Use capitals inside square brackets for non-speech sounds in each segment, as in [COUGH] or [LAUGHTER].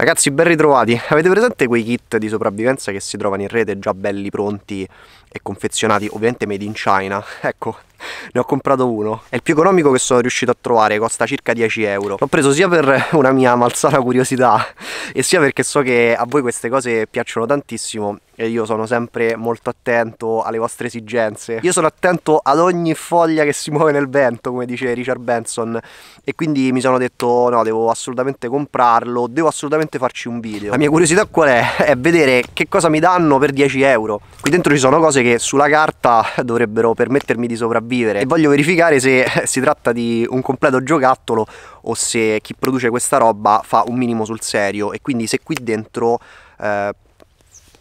Ragazzi ben ritrovati, avete presente quei kit di sopravvivenza che si trovano in rete già belli pronti e confezionati, ovviamente made in China? [LAUGHS] Ecco, ne ho comprato uno. È il più economico che sono riuscito a trovare costa circa 10 euro. L'ho preso sia per una mia malsana curiosità [LAUGHS] e sia perché so che a voi queste cose piacciono tantissimo e io sono sempre molto attento alle vostre esigenze. Io sono attento ad ogni foglia che si muove nel vento come dice Richard Benson. E quindi mi sono detto no devo assolutamente comprarlo devo assolutamente farci un video. La mia curiosità qual è? [LAUGHS] è vedere che cosa mi danno per 10 euro. Qui dentro ci sono cose che sulla carta [LAUGHS] dovrebbero permettermi di sopravvivere. E voglio verificare se [LAUGHS] si tratta di un completo giocattolo o se chi produce questa roba fa un minimo sul serio. E quindi se qui dentro eh,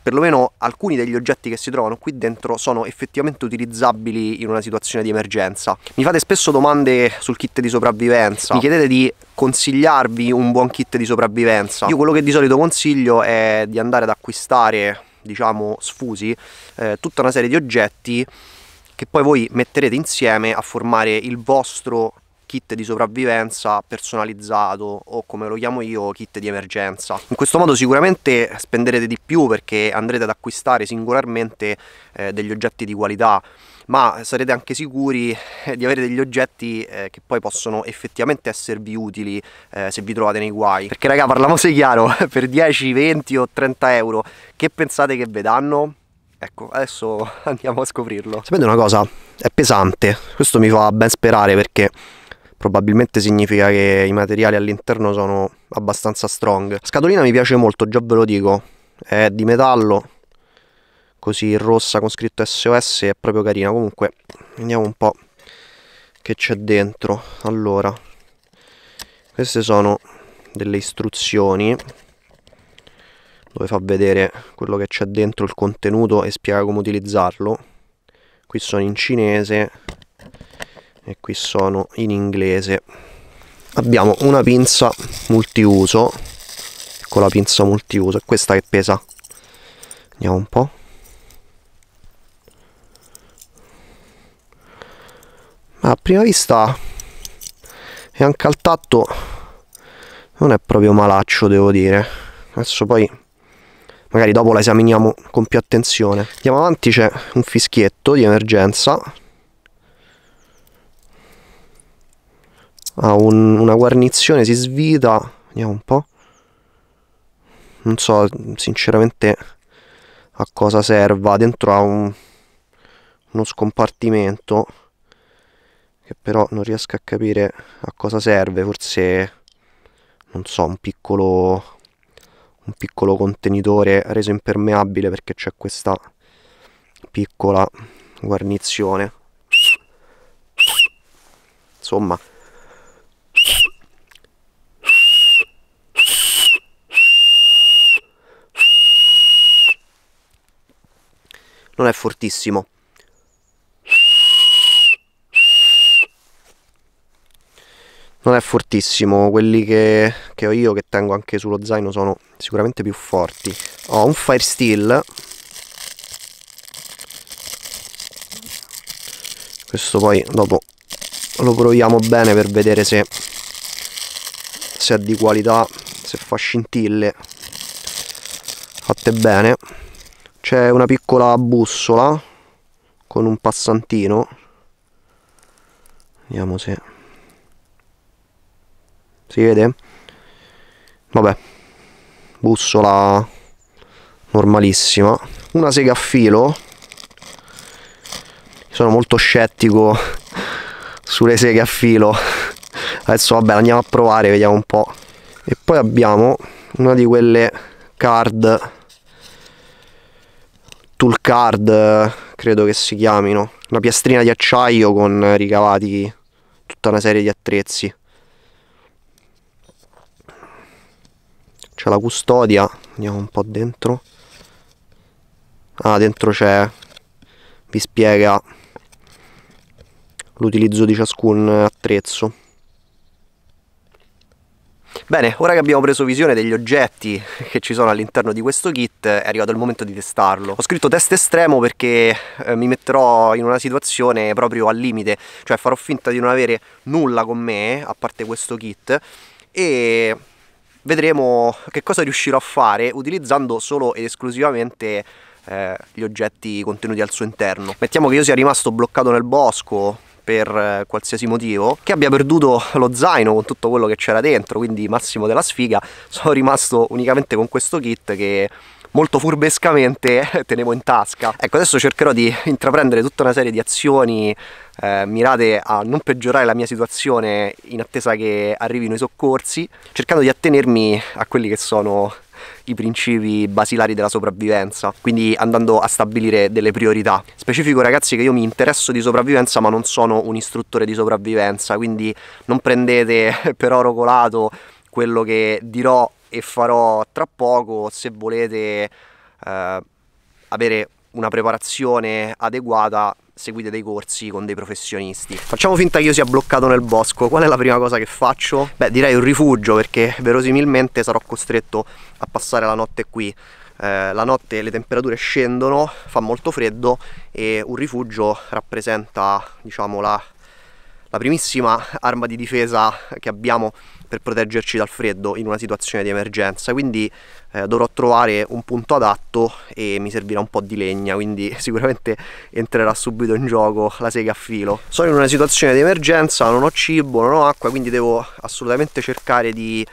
perlomeno alcuni degli oggetti che si trovano qui dentro sono effettivamente utilizzabili in una situazione di emergenza. Mi fate spesso domande sul kit di sopravvivenza, mi chiedete di consigliarvi un buon kit di sopravvivenza. Io quello che di solito consiglio è di andare ad acquistare, diciamo sfusi, eh, tutta una serie di oggetti che poi voi metterete insieme a formare il vostro kit di sopravvivenza personalizzato o come lo chiamo io kit di emergenza in questo modo sicuramente spenderete di più perché andrete ad acquistare singolarmente eh, degli oggetti di qualità ma sarete anche sicuri eh, di avere degli oggetti eh, che poi possono effettivamente esservi utili eh, se vi trovate nei guai perché raga parliamoci chiaro [LAUGHS] per 10 20 o 30 euro che pensate che vi danno? Ecco, adesso [LAUGHS] andiamo a scoprirlo. Sapete una cosa? È pesante. Questo mi fa ben sperare perché probabilmente significa che i materiali all'interno sono abbastanza strong. La scatolina mi piace molto, già ve lo dico. È di metallo, così rossa con scritto SOS, è proprio carina. Comunque, vediamo un po' che c'è dentro. Allora, queste sono delle istruzioni dove fa vedere quello che c'è dentro il contenuto e spiega come utilizzarlo qui sono in cinese e qui sono in inglese. Abbiamo una pinza multiuso con la pinza multiuso e questa che pesa. Vediamo un po' a prima vista e anche al tatto non è proprio malaccio devo dire. Adesso poi magari dopo la esaminiamo con più attenzione. Andiamo avanti c'è un fischietto di emergenza ha un, una guarnizione si svita vediamo un po' non so sinceramente a cosa serva. Dentro ha un, uno scompartimento che però non riesco a capire a cosa serve. Forse non so un piccolo un piccolo contenitore reso impermeabile perché c'è questa piccola guarnizione. Insomma non è fortissimo. Non è fortissimo quelli che, che, ho io che tengo anche sullo zaino sono sicuramente più forti. Ho un fire steel. Questo poi dopo lo proviamo bene per vedere se, se è di qualità se fa scintille. Fatte bene c'è una piccola bussola con un passantino. Vediamo se si vede? vabbè bussola normalissima. Una sega a filo. Sono molto scettico [LAUGHS] sulle seghe a filo. Adesso vabbè andiamo a provare vediamo un po' e poi abbiamo una di quelle card tool card credo che si chiamino. Una piastrina di acciaio con ricavati tutta una serie di attrezzi. C'è la custodia andiamo un po' dentro. Ah dentro c'è vi spiega l'utilizzo di ciascun attrezzo Bene, ora che abbiamo preso visione degli oggetti [LAUGHS] che ci sono all'interno di questo kit è arrivato il momento di testarlo. Ho scritto test estremo perché eh, mi metterò in una situazione proprio al limite, cioè farò finta di non avere nulla con me, a parte questo kit, e vedremo che cosa riuscirò a fare utilizzando solo ed esclusivamente eh, gli oggetti contenuti al suo interno. Mettiamo che io sia rimasto bloccato nel bosco per eh, qualsiasi motivo, che abbia perduto lo zaino con tutto quello che c'era dentro, quindi massimo della sfiga, [LAUGHS] sono rimasto unicamente con questo kit che molto furbescamente [LAUGHS] tenevo in tasca. Ecco, adesso cercherò di intraprendere tutta una serie di azioni eh, mirate a non peggiorare la mia situazione in attesa che arrivino i soccorsi, cercando di attenermi a quelli che sono i principi basilari della sopravvivenza, quindi andando a stabilire delle priorità. Specifico ragazzi che io mi interesso di sopravvivenza ma non sono un istruttore di sopravvivenza, quindi non prendete [LAUGHS] per oro colato quello che dirò e farò tra poco se volete eh, avere una preparazione adeguata seguite dei corsi con dei professionisti. Facciamo finta che io sia bloccato nel bosco, qual è la prima cosa che faccio? Beh direi un rifugio perché verosimilmente sarò costretto a passare la notte qui. Eh, la notte le temperature scendono, fa molto freddo e un rifugio rappresenta diciamo la, la primissima arma di difesa che abbiamo per proteggerci dal freddo in una situazione di emergenza. Quindi eh, dovrò trovare un punto adatto e mi servirà un po' di legna quindi [LAUGHS] sicuramente entrerà subito in gioco la sega a filo. Sono in una situazione di emergenza non ho cibo non ho acqua quindi devo assolutamente cercare di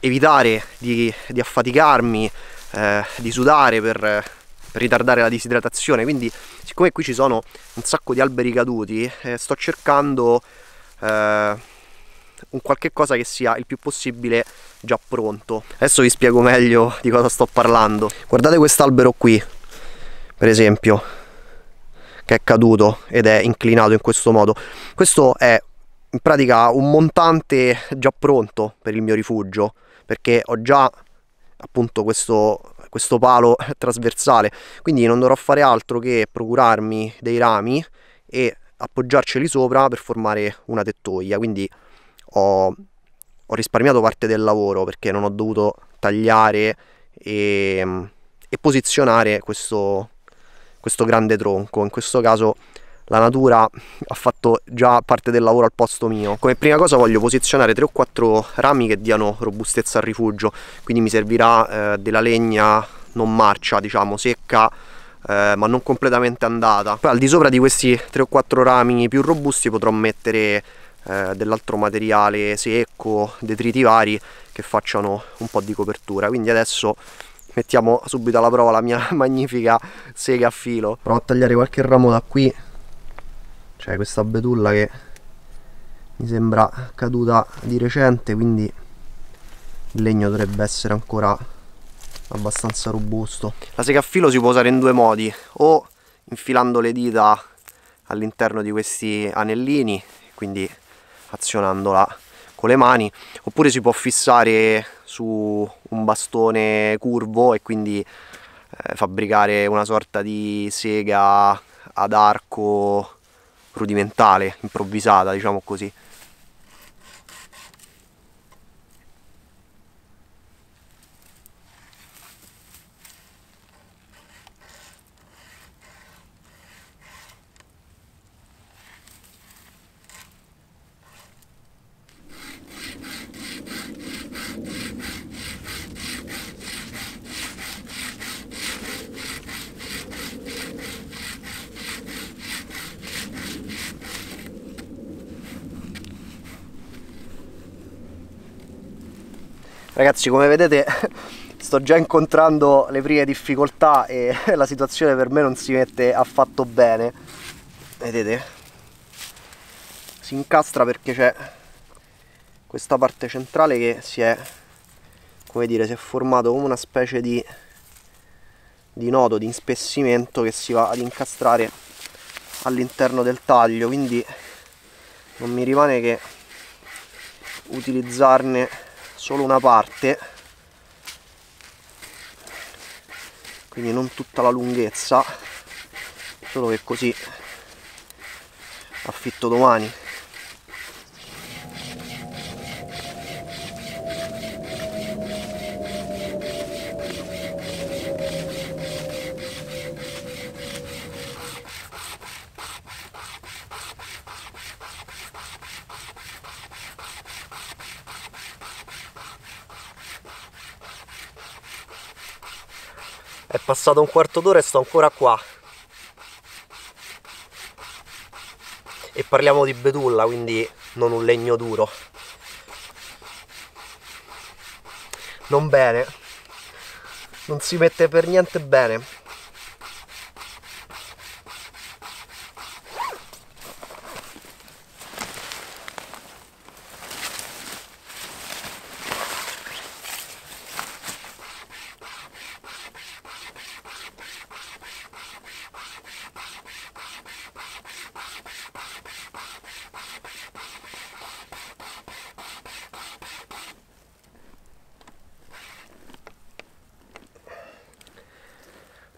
evitare di, di affaticarmi eh, di sudare per, ritardare la disidratazione. Quindi siccome qui ci sono un sacco di alberi caduti eh, sto cercando eh, un qualche cosa che sia il più possibile già pronto. Adesso vi spiego meglio di cosa sto parlando. Guardate quest'albero qui per esempio che è caduto ed è inclinato in questo modo. Questo è in pratica un montante già pronto per il mio rifugio perché ho già appunto questo, questo palo [LAUGHS] trasversale. Quindi non dovrò fare altro che procurarmi dei rami e appoggiarceli sopra per formare una tettoia. Quindi ho, ho risparmiato parte del lavoro perché non ho dovuto tagliare e, e posizionare questo, questo grande tronco. In questo caso la natura ha fatto già parte del lavoro al posto mio come prima cosa voglio posizionare 3 o 4 rami che diano robustezza al rifugio quindi mi servirà eh, della legna non marcia diciamo secca eh, ma non completamente andata poi al di sopra di questi 3 o 4 rami più robusti potrò mettere eh, dell'altro materiale secco, detriti vari che facciano un po' di copertura. Quindi adesso mettiamo subito alla prova la mia [LAUGHS] magnifica sega a filo. Provo a tagliare qualche ramo da qui. C'è questa betulla che mi sembra caduta di recente, quindi il legno dovrebbe essere ancora abbastanza robusto. La sega a filo si può usare in due modi, o infilando le dita all'interno di questi anellini, quindi azionandola con le mani oppure si può fissare su un bastone curvo e quindi eh, fabbricare una sorta di sega ad arco rudimentale, improvvisata diciamo così Ragazzi come vedete [LAUGHS] sto già incontrando le prime difficoltà e [LAUGHS] la situazione per me non si mette affatto bene. Vedete? Si incastra perché c'è questa parte centrale che si è come dire si è formato come una specie di di nodo di inspessimento che si va ad incastrare all'interno del taglio. Quindi non mi rimane che utilizzarne solo una parte. Quindi non tutta la lunghezza solo che così affitto domani È passato un quarto d'ora e sto ancora qua. E parliamo di betulla, quindi non un legno duro. Non bene. Non si mette per niente bene.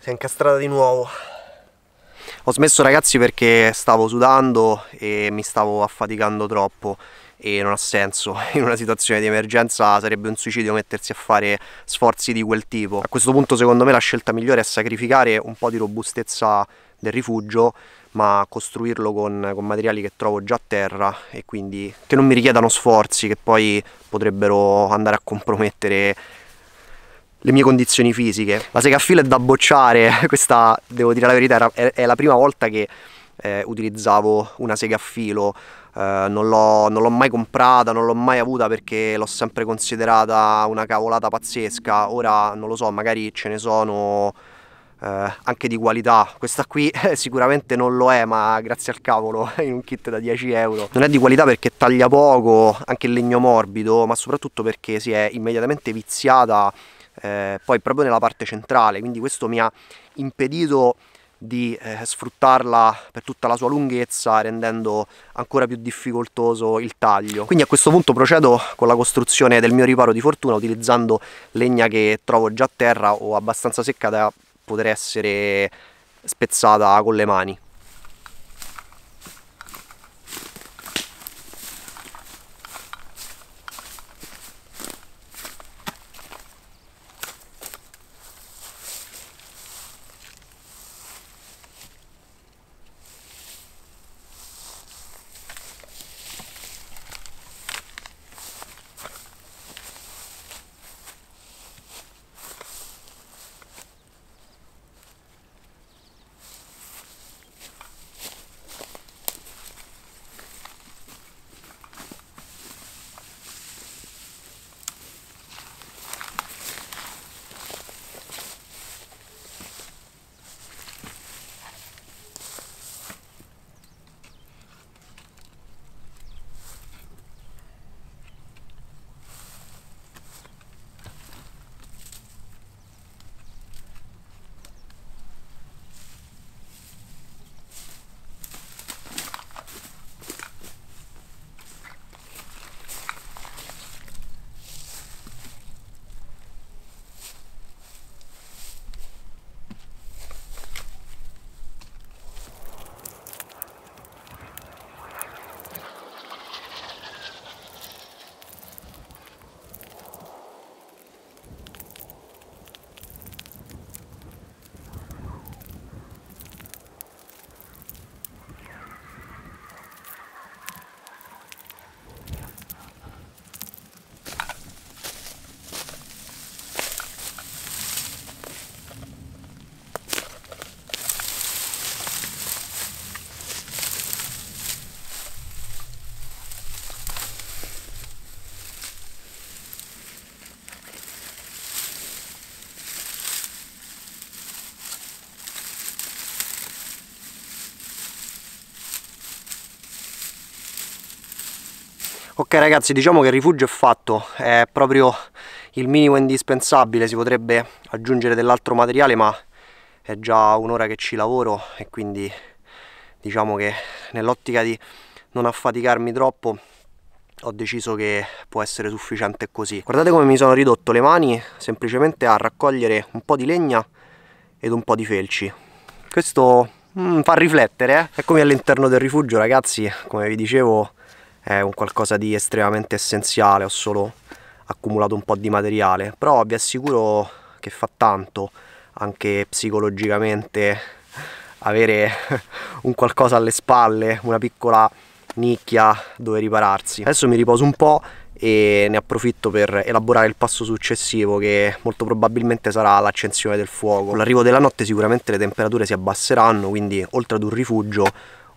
Si è incastrata di nuovo ho smesso ragazzi perché stavo sudando e mi stavo affaticando troppo e non ha senso, [LAUGHS] in una situazione di emergenza sarebbe un suicidio mettersi a fare sforzi di quel tipo. A questo punto secondo me la scelta migliore è sacrificare un po' di robustezza del rifugio ma costruirlo con, con, materiali che trovo già a terra e quindi che non mi richiedano sforzi che poi potrebbero andare a compromettere le mie condizioni fisiche. La sega a filo è da bocciare, [LAUGHS] questa devo dire la verità, è la prima volta che eh, utilizzavo una sega a filo, eh, non l'ho mai comprata, non l'ho mai avuta perché l'ho sempre considerata una cavolata pazzesca, ora non lo so, magari ce ne sono eh, anche di qualità, questa qui [LAUGHS] sicuramente non lo è ma grazie al cavolo [LAUGHS] in un kit da 10 euro, non è di qualità perché taglia poco, anche il legno morbido, ma soprattutto perché si è immediatamente viziata eh, poi proprio nella parte centrale, quindi questo mi ha impedito di eh, sfruttarla per tutta la sua lunghezza rendendo ancora più difficoltoso il taglio. Quindi a questo punto procedo con la costruzione del mio riparo di fortuna utilizzando legna che trovo già a terra o abbastanza secca da poter essere spezzata con le mani Ok ragazzi diciamo che il rifugio è fatto, è proprio il minimo indispensabile, si potrebbe aggiungere dell'altro materiale ma è già un'ora che ci lavoro e quindi diciamo che nell'ottica di non affaticarmi troppo ho deciso che può essere sufficiente così. Guardate come mi sono ridotto le mani semplicemente a raccogliere un po' di legna ed un po' di felci. Questo mm, fa riflettere, eh? Eccomi all'interno del rifugio ragazzi, come vi dicevo è un qualcosa di estremamente essenziale, ho solo accumulato un po' di materiale, però vi assicuro che fa tanto anche psicologicamente avere [LAUGHS] un qualcosa alle spalle, una piccola nicchia dove ripararsi. Adesso mi riposo un po' e ne approfitto per elaborare il passo successivo che molto probabilmente sarà l'accensione del fuoco. Con l'arrivo della notte sicuramente le temperature si abbasseranno, quindi oltre ad un rifugio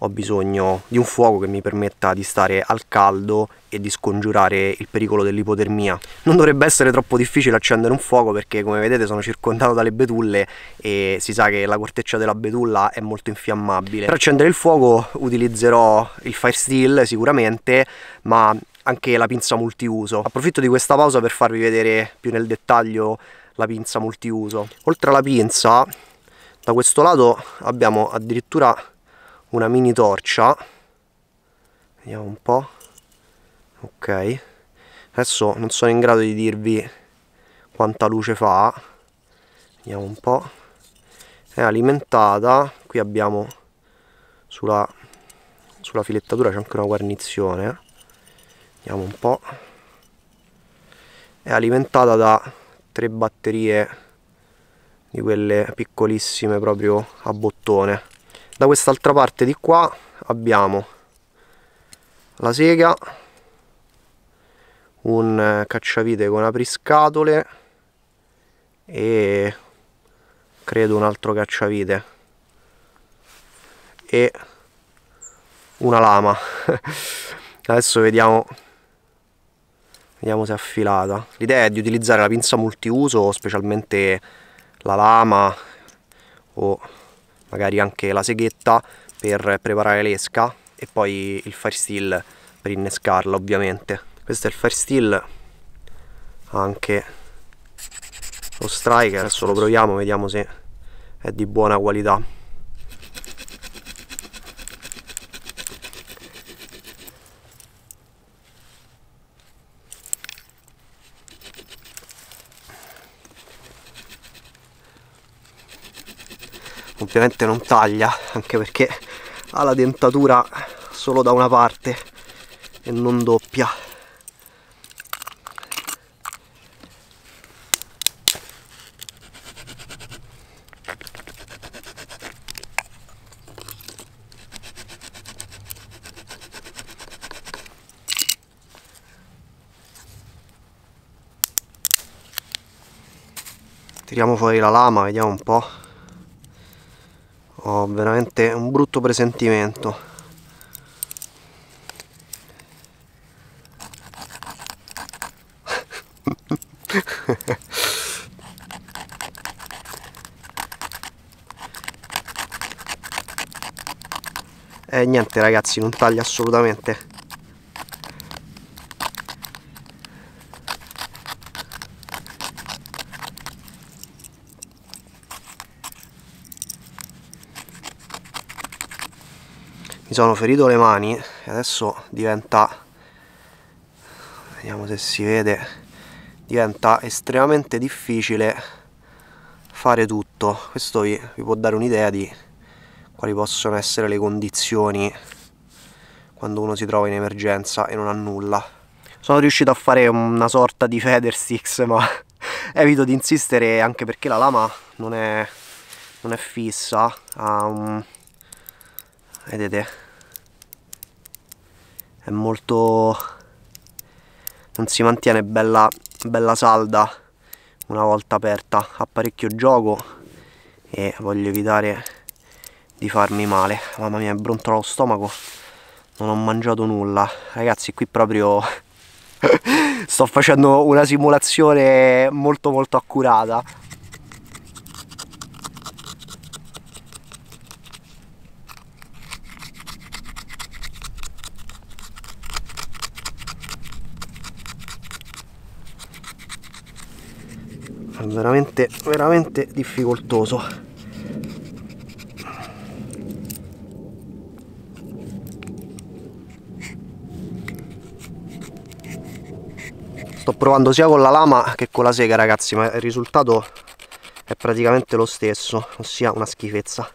ho bisogno di un fuoco che mi permetta di stare al caldo e di scongiurare il pericolo dell'ipotermia. Non dovrebbe essere troppo difficile accendere un fuoco perché come vedete sono circondato dalle betulle e si sa che la corteccia della betulla è molto infiammabile. Per accendere il fuoco utilizzerò il fire steel sicuramente ma anche la pinza multiuso. Approfitto di questa pausa per farvi vedere più nel dettaglio la pinza multiuso. Oltre alla pinza da questo lato abbiamo addirittura una mini torcia. Vediamo un po' ok. Adesso non sono in grado di dirvi quanta luce fa. Vediamo un po' è alimentata. Qui abbiamo sulla, sulla filettatura c'è anche una guarnizione. Vediamo un po' è alimentata da tre batterie di quelle piccolissime proprio a bottone da quest'altra parte di qua abbiamo la sega un eh, cacciavite con apriscatole e credo un altro cacciavite e una lama. [LAUGHS] Adesso vediamo vediamo se è affilata. L'idea è di utilizzare la pinza multiuso specialmente la lama o magari anche la seghetta per preparare l'esca e poi il fire steel per innescarla ovviamente. Questo è il fire steel. Anche lo striker adesso lo proviamo vediamo se è di buona qualità ovviamente non taglia anche perché ha la dentatura solo da una parte e non doppia. Tiriamo fuori la lama vediamo un po' ho veramente un brutto presentimento. E [LAUGHS] eh, niente ragazzi non taglia assolutamente mi sono ferito le mani e adesso diventa vediamo se si vede diventa estremamente difficile fare tutto. Questo vi, vi può dare un'idea di quali possono essere le condizioni quando uno si trova in emergenza e non ha nulla. Sono riuscito a fare una sorta di feather sticks ma [LAUGHS] evito di insistere anche perché la lama non è, non è fissa un vedete è molto non si mantiene bella, bella salda una volta aperta ha parecchio gioco e voglio evitare di farmi male. Mamma mia è brontolo lo stomaco. Non ho mangiato nulla. Ragazzi qui proprio [LAUGHS] sto facendo una simulazione molto molto accurata è veramente veramente difficoltoso. Sto provando sia con la lama che con la sega ragazzi ma il risultato è praticamente lo stesso ossia una schifezza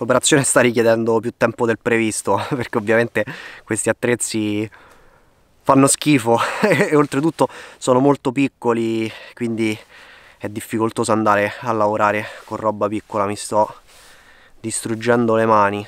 L'operazione sta richiedendo più tempo del previsto [LAUGHS] perché ovviamente questi attrezzi fanno schifo [LAUGHS] e oltretutto sono molto piccoli quindi è difficoltoso andare a lavorare con roba piccola mi sto distruggendo le mani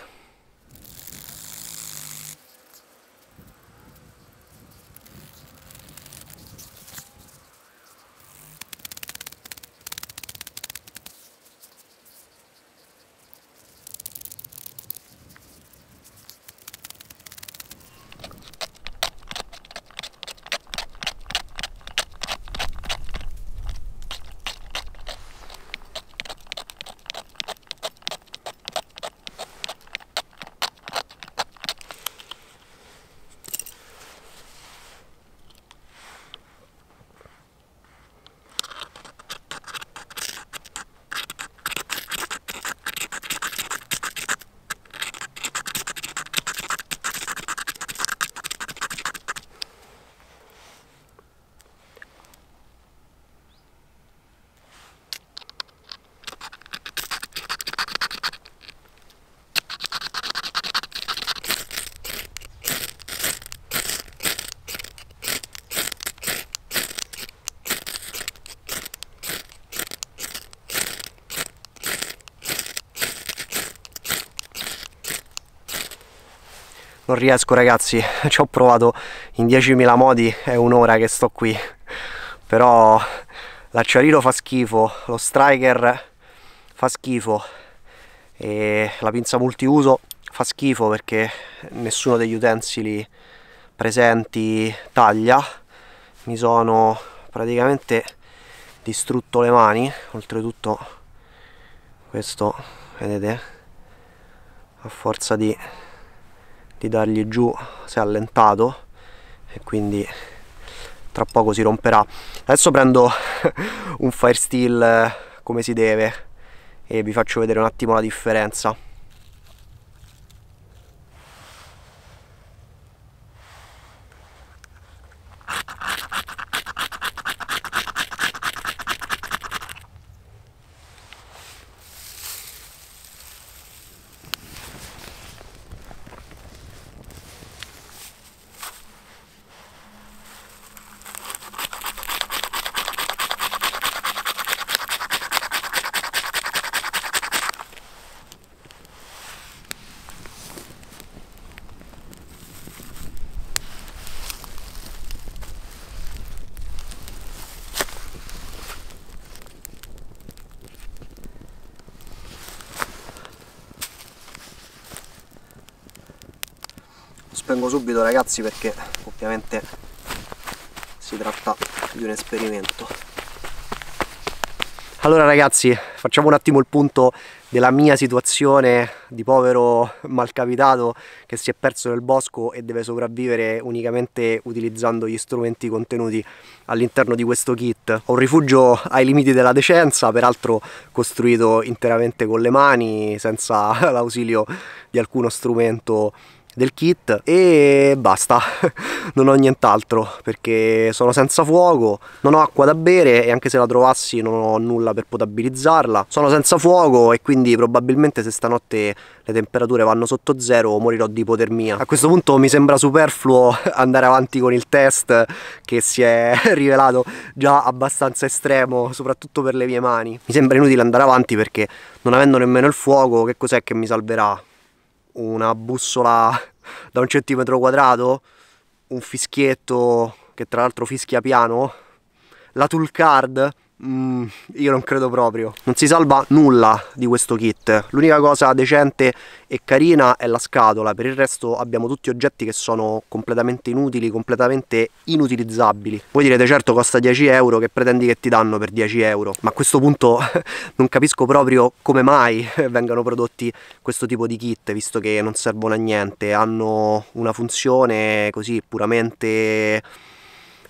non riesco ragazzi, [LAUGHS] ci ho provato in 10.000 modi, è un'ora che sto qui, però l'acciarino fa schifo, lo striker fa schifo e la pinza multiuso fa schifo perché nessuno degli utensili presenti taglia, mi sono praticamente distrutto le mani, oltretutto questo vedete a forza di, di dargli giù si è allentato e quindi tra poco si romperà. Adesso prendo [LAUGHS] un Firesteel come si deve e vi faccio vedere un attimo la differenza spengo subito ragazzi perché ovviamente si tratta di un esperimento allora ragazzi facciamo un attimo il punto della mia situazione di povero malcapitato che si è perso nel bosco e deve sopravvivere unicamente utilizzando gli strumenti contenuti all'interno di questo kit. Ho un rifugio ai limiti della decenza, peraltro costruito interamente con le mani, senza [LAUGHS] l'ausilio di alcuno strumento del kit e basta. [LAUGHS] Non ho nient'altro perché sono senza fuoco non ho acqua da bere e anche se la trovassi non ho nulla per potabilizzarla. Sono senza fuoco e quindi probabilmente se stanotte le temperature vanno sotto zero morirò di ipotermia. A questo punto mi sembra superfluo [LAUGHS] andare avanti con il test che si è [LAUGHS] rivelato già abbastanza estremo soprattutto per le mie mani. Mi sembra inutile andare avanti perché non avendo nemmeno il fuoco che cos'è che mi salverà una bussola da un centimetro quadrato, un fischietto che tra l'altro fischia piano, la tool card Mm, io non credo proprio. Non si salva nulla di questo kit. L'unica cosa decente e carina è la scatola. Per il resto abbiamo tutti oggetti che sono completamente inutili, completamente inutilizzabili. Voi direte certo costa 10 euro, che pretendi che ti danno per 10 euro? Ma a questo punto [LAUGHS] non capisco proprio come mai [LAUGHS] vengano prodotti questo tipo di kit, visto che non servono a niente. Hanno una funzione così puramente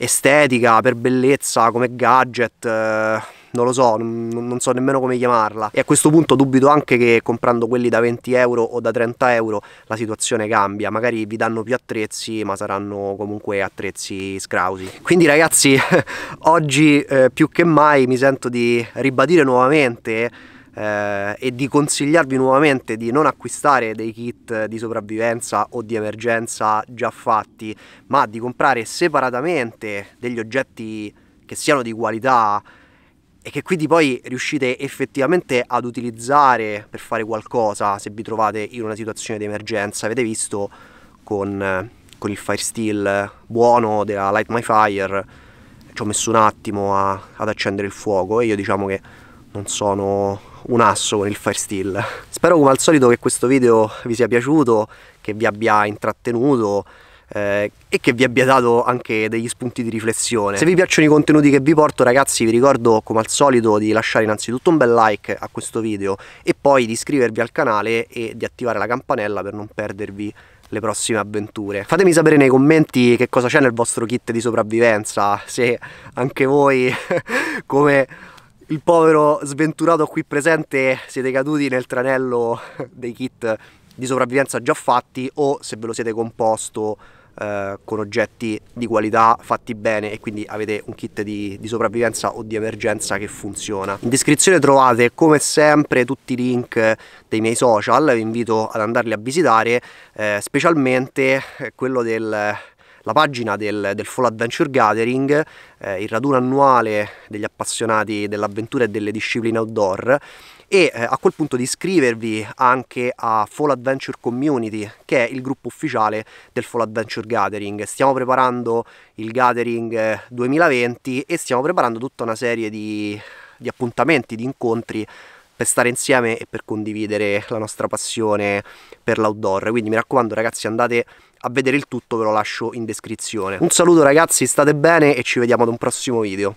estetica, per bellezza, come gadget, eh, non lo so, non, so nemmeno come chiamarla. E a questo punto dubito anche che comprando quelli da 20 euro o da 30 euro la situazione cambia. Magari vi danno più attrezzi, ma saranno comunque attrezzi scrausi. Quindi ragazzi, [LAUGHS] oggi eh, più che mai mi sento di ribadire nuovamente eh, e di consigliarvi nuovamente di non acquistare dei kit di sopravvivenza o di emergenza già fatti, ma di comprare separatamente degli oggetti che siano di qualità e che quindi poi riuscite effettivamente ad utilizzare per fare qualcosa se vi trovate in una situazione di emergenza. Avete visto con, con il Firesteel buono della Light My Fire, ci ho messo un attimo a, ad accendere il fuoco e io diciamo che non sono un asso con il Firesteel. Spero come al solito che questo video vi sia piaciuto, che vi abbia intrattenuto eh, e che vi abbia dato anche degli spunti di riflessione. Se vi piacciono i contenuti che vi porto ragazzi vi ricordo come al solito di lasciare innanzitutto un bel like a questo video e poi di iscrivervi al canale e di attivare la campanella per non perdervi le prossime avventure. Fatemi sapere nei commenti che cosa c'è nel vostro kit di sopravvivenza, se anche voi [LAUGHS] come il povero sventurato qui presente siete caduti nel tranello dei kit di sopravvivenza già fatti o se ve lo siete composto eh, con oggetti di qualità fatti bene e quindi avete un kit di, di, sopravvivenza o di emergenza che funziona. In descrizione trovate come sempre tutti i link dei miei social, vi invito ad andarli a visitare, eh, specialmente quello del la pagina del, del Fall Adventure Gathering, eh, il raduno annuale degli appassionati dell'avventura e delle discipline outdoor e eh, a quel punto di iscrivervi anche a Fall Adventure Community che è il gruppo ufficiale del Fall Adventure Gathering. Stiamo preparando il Gathering 2020 eh, e stiamo preparando tutta una serie di, di appuntamenti, di incontri per stare insieme e per condividere la nostra passione per l'outdoor. Quindi mi raccomando ragazzi andate a vedere il tutto, ve lo lascio in descrizione. Un saluto ragazzi, state bene e ci vediamo ad un prossimo video.